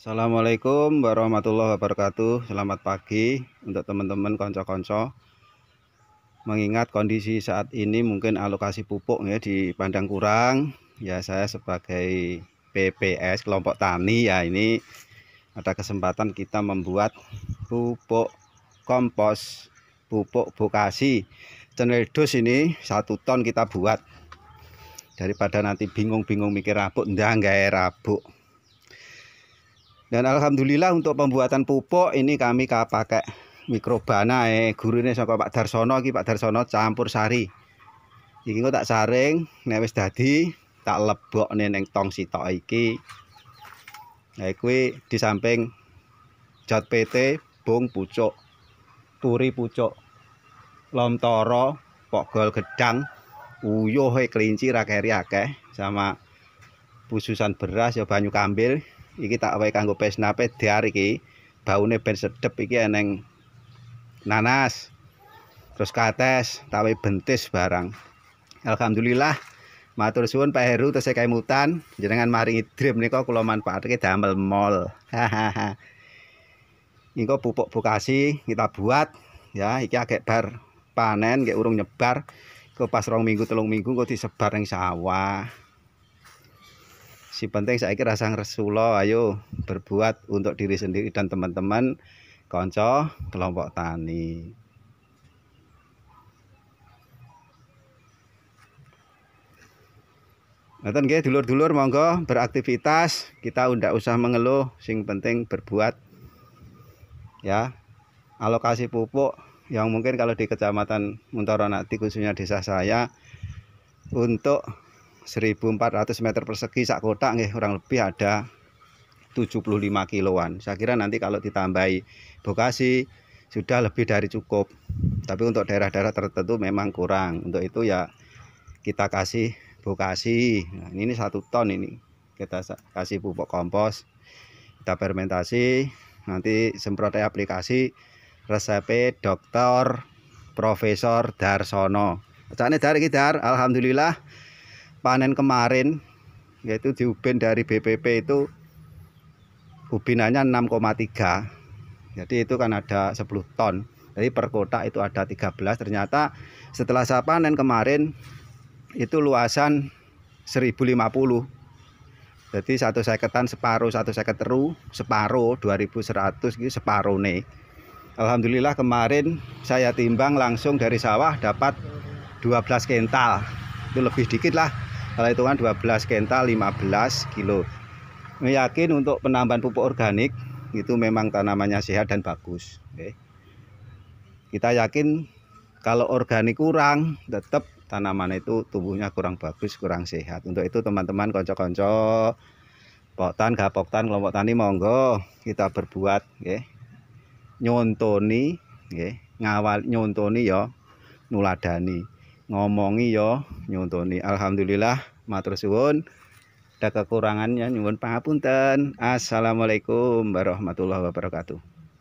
Assalamualaikum warahmatullahi wabarakatuh. Selamat pagi untuk teman-teman konco-konco. Mengingat kondisi saat ini mungkin alokasi pupuk ya di pandang kurang Ya saya sebagai PPS kelompok tani ya ini Ada kesempatan kita membuat pupuk kompos Pupuk bokasi. Ceneldos ini satu ton kita buat. Daripada nanti bingung-bingung mikir rabuk Enggak, enggak rabuk dan alhamdulillah untuk pembuatan pupuk ini kami pakai mikrobana eh gurune saka Pak Darsono iki Pak Darsono campur sari. Iki kok tak saring nek wis dadi tak lebokne ning tong sitok iki. Nah kuwi di samping jat PT bung pucuk turi pucuk lomtoro pokgol gedang uyuh kelinci rakeri akeh sama bususan beras ya banyu kambil iki tak wae kanggo pesnape diar iki. Baune ben sedep iki eneng nanas. Terus kates tak wae bentis barang. Alhamdulillah matur suwun Pak Heru terus mutan jenengan maringi drip nika kula manfaatke damel mall Ini pupuk bukasi kita buat. Ya iki agak bar panen kayak urung nyebar. Ke pas rong minggu telung minggu kok disebar yang sawah si penting saya kira sang Rasulullah ayo berbuat untuk diri sendiri dan teman-teman. Konco kelompok tani. Nanti nggih dulur-dulur monggo beraktivitas. Kita ndak usah mengeluh sing penting berbuat. Ya alokasi pupuk yang mungkin kalau di kecamatan Muntaranati khususnya desa saya untuk 1400 meter persegi sak kotak nggih kurang lebih ada 75 kiloan. Saya kira nanti kalau ditambahi Bekasi sudah lebih dari cukup. Tapi untuk daerah-daerah tertentu memang kurang. Untuk itu ya kita kasih Bekasi. Nah, ini satu ton ini kita kasih pupuk kompos. Kita fermentasi, nanti semprot aplikasi resep dokter Profesor Darsono. Cakne dari kita, alhamdulillah panen kemarin yaitu di ubin dari BPP itu ubinannya 6,3 jadi itu kan ada 10 ton. Jadi per kotak itu ada 13 ternyata setelah saya panen kemarin itu luasan 1050 jadi satu seketan separuh satu seket teru separuh 2100 gitu separuh nih. Alhamdulillah kemarin saya timbang langsung dari sawah dapat 12 kental. Itu lebih dikit lah kalau hitungan 12 kental 15 kilo. Yakin untuk penambahan pupuk organik itu memang tanamannya sehat dan bagus Oke. kita yakin kalau organik kurang tetap tanaman itu tumbuhnya kurang bagus kurang sehat. Untuk itu teman-teman konco-konco poktan gapoktan kelompok tani monggo kita berbuat ya nyontoni ya ngawal nyontoni ya nuladani ngomongi yo nyontoni alhamdulillah matur suwun. Ada kekurangannya nyuwun pangapunten. Assalamualaikum warahmatullahi wabarakatuh